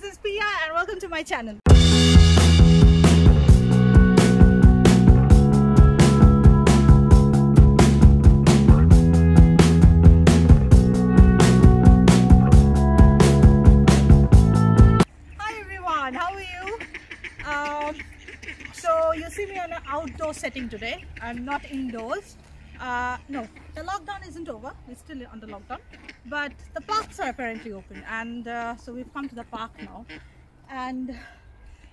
this is Pia and welcome to my channel. Hi everyone, how are you? Um, so you see me on an outdoor setting today. I'm not indoors. Uh, no, the lockdown isn't over. We're still under lockdown, but the parks are apparently open, and uh, so we've come to the park now. And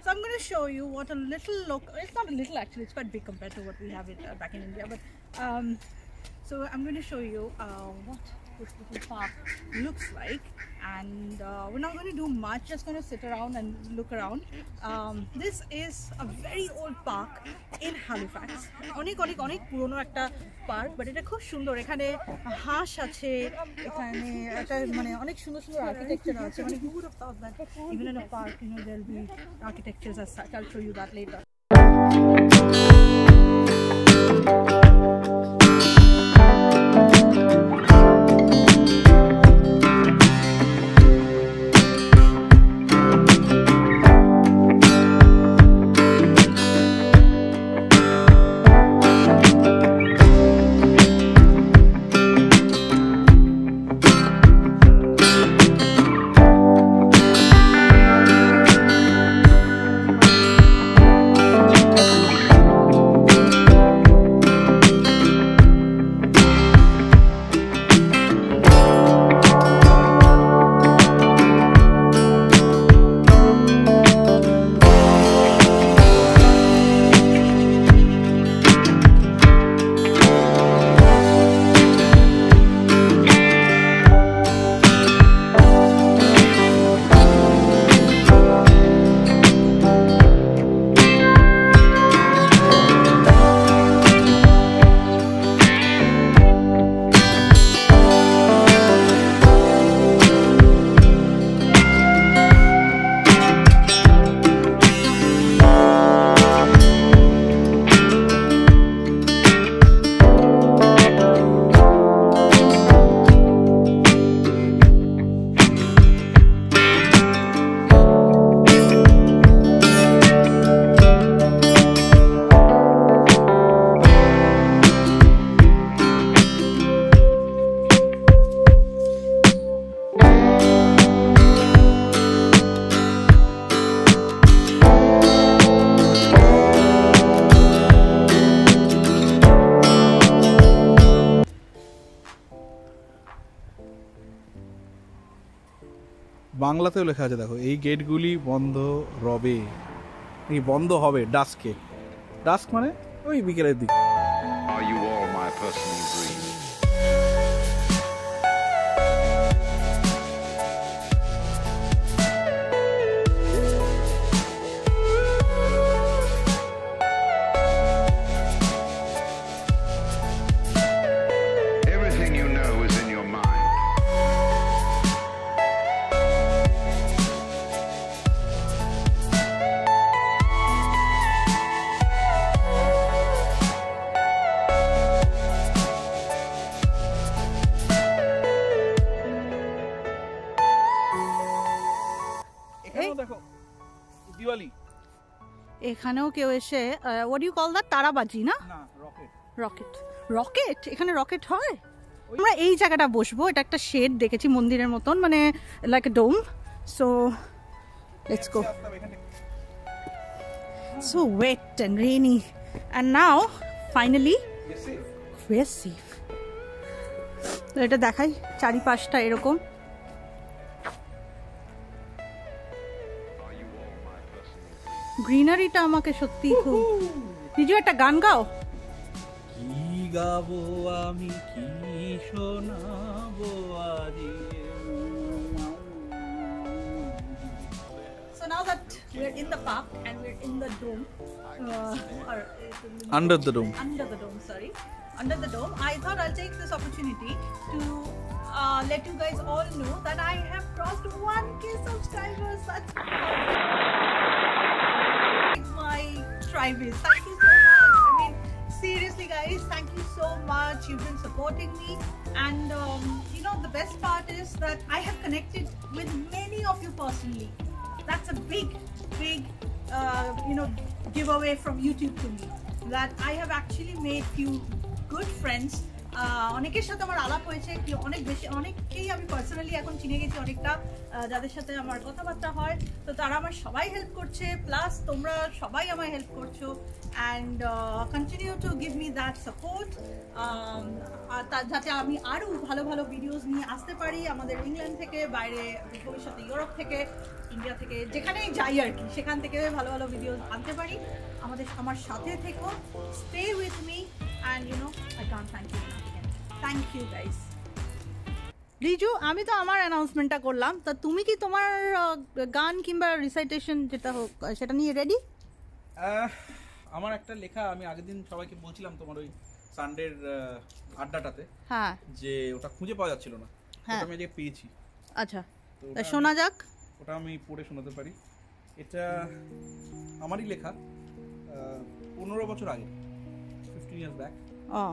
so I'm going to show you what a little look. It's not a little actually. It's quite big compared to what we have it uh, back in India. But um, so I'm going to show you uh, what this little park looks like and uh, we're not going to do much just going to sit around and look around um, this is a very old park in Halifax অনেক অনেক অনেক পুরনো একটা park but এটা খুব সুন্দর এখানে হাঁস আছে এখানে একটা মানে অনেক সুন্দর সুন্দর আর্কিটেকচার আছে মানে you would have thought that even in a park you know there'll be architectures as such I'll show you that later বাংলাতেও লেখা আছে, দেখো, এই গেটগুলি বন্ধ রবে। এই বন্ধ হবে ডাস্কে। ডাস্ক মানে ওই বিকেলের দিকে। এখানেও দেখো দিওয়ালি। এখানেও কেউ এসে হোয়াট ইউ কল দ্যাট তারাবাজি না? রকেট। রকেট। রকেট? এখানে রকেট হয়? আমরা এই জায়গাটা বসবো এটা একটা শেড দেখেছি মন্দিরের মতন মানে like a dome so let's go so wait and rainy and now finally way safe এটা দেখাই চারিপাশটা এরকম। গ্রিনারিটা আমাকে সত্যি খুব নিজেও একটা গান গাও কি গাবো আমি কি শোনাবো আজি So now that we're in the park and we're in the dome, uh, or uh, Under the dome. under the dome, sorry, under the dome, I thought I'll take this opportunity to uh, let you guys all know that I have crossed 1k subscribers. That's my Thank you so much. I mean, seriously, guys, thank you so much. You've been supporting me, and um, you know the best part is that I have connected with many of you personally. that's a big, big, uh, you know, giveaway from YouTube to me. That I have actually made few good friends. অনেকের সাথে আমার আলাপ হয়েছে কি অনেক বেশি, অনেককেই আমি পার্সোনালি এখন চিনে গেছি অনেকটা যাদের সাথে আমার কথাবার্তা হয়। তো তারা আমার সবাই হেল্প করছে প্লাস তোমরা সবাই আমায় হেল্প করছ। And continue to give me that support যাতে আমি আরও ভালো ভালো ভিডিওস নিয়ে আসতে পারি আমাদের ইংল্যান্ড থেকে, বাইরে ভবিষ্যতে ইউরোপ থেকে ইন্ডিয়া থেকে, যেখানেই যাই আর কি, সেখান থেকে ভালো ভালো ভিডিওস আনতে পারি। আমাদের, আমার সাথে থেকো stay with me and you know I can thank you thank you guys Riju আমি তো আমার অ্যানাউন্সমেন্টটা করলাম। তা তুমি কি তোমার গান কিংবা রিসাইটেশন যেটা হোক সেটা নিয়ে রেডি আমার একটা লেখা আমি আগের দিন সবাইকে বলছিলাম তোমার ওই সানডের আড্ডাটাতে হ্যাঁ। যে ওটা খুঁজে পাওয়া যাচ্ছিল না। হ্যাঁ। ওটা আমি আজকে পেয়েছি। আচ্ছা। শোনা আমি- যাক। ওটা আমি পড়ে শোনাতে পারি। এটা আমারই লেখা পনেরো বছর আগে ফিফটিন ইয়ার্স ব্যাক ও।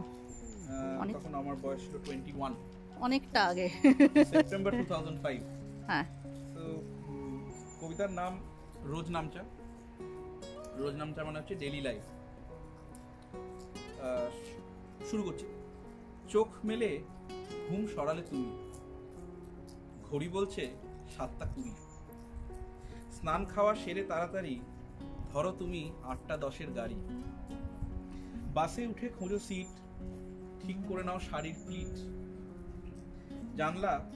অনেক- তখন আমার বয়স ছিল টোয়েন্টি ওয়ান অনেকটা আগে। সেপ্টেম্বর টু থাউজেন্ড ফাইভ হ্যাঁ। তো কবিতার নাম রোজ নামচা। রোজ নামচা মানে হচ্ছে ডেলি লাইফ শুরু করছি। চোখ মেলে ঘুম সরালে তুমি। ঘড়ি বলছে সাতটা কুড়ি। স্নান খাওয়া সেরে তাড়াতাড়ি ধরো তুমি আটটা দশের গাড়ি। বাসে উঠে খোঁজো সিট ঠিক করে নাও শাড়ির প্লিট জানলা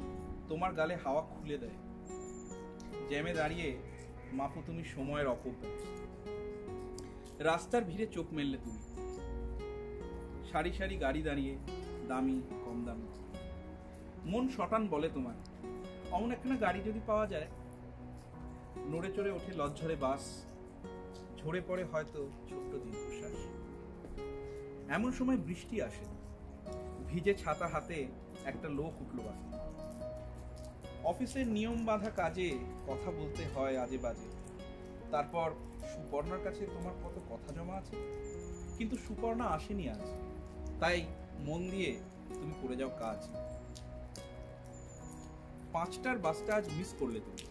তোমার গালে হাওয়া খুলে দেয়। জ্যামে দাঁড়িয়ে মাপো তুমি সময়ের অপব্যয়। রাস্তার ভিড়ে চোখ মেললে তুমি। সারি সারি গাড়ি দাঁড়িয়ে দামি, কম দামি। মন শটান বলে তোমার, অমন একখানা গাড়ি যদি পাওয়া যায়। নড়ে চড়ে ওঠে লজ্জরে বাস, ঝরে পড়ে হয়তো ছোট্ট দীর্ঘশ্বাস। এমন সময় বৃষ্টি আসে। ভিজে ছাতা হাতে একটা লোক উঠল বাসে। অফিসের নিয়ম বাঁধা কাজে কথা বলতে হয় আজে বাজে। তারপর, সুপর্ণার কাছে তোমার কত কথা জমা আছে? কিন্তু সুপর্ণা আসেনি আজ। তাই মন দিয়ে তুমি করে যাও কাজ। পাঁচটার বাসটা আজ মিস করলে তুমি।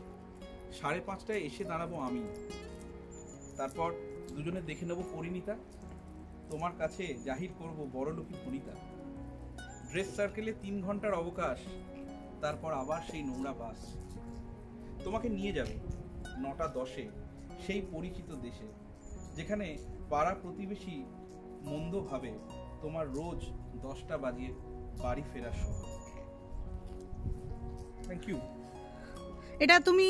সাড়ে পাঁচটায় এসে দাঁড়াবো আমি। তারপর দুজনে দেখে নেব পরিণীতা। তোমার কাছে জাহির করব বড়লোকি ফণিতা ড্রেস সার্কেলে তিন ঘণ্টার অবকাশ তারপর আবার সেই নোংরা বাস। তোমাকে নিয়ে যাবে নটা দশে সেই পরিচিত দেশে যেখানে পাড়া প্রতিবেশী মন্দ ভাবে তোমার রোজ দশটা বাজিয়ে বাড়ি ফেরার সময়। থ্যাংক ইউ এটা তুমি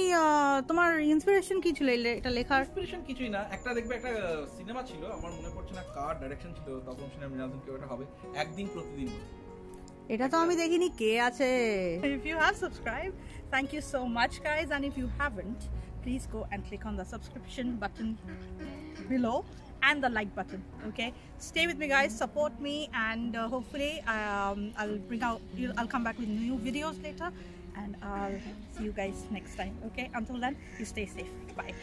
তোমার ইন্সপিরেশন কি ছিল এটা লেখার? ইন্সপিরেশন কিছুই না। একটা দেখবে একটা সিনেমা ছিল। আমার মনে পড়ছে না কার ডাইরেকশন ছিল তখন সিনেমা মৃণালন কেউ একটা হবে। একদিন প্রতিদিন। এটা তো আমি দেখিনি কে আছে if you have subscribed thank you so much guys and if you haven't please go and click on the subscription button below and the like button okay stay with me guys support me and uh, hopefully um, i'll bring out i'll come back with new videos later and i'll see you guys next time okay until then you stay safe bye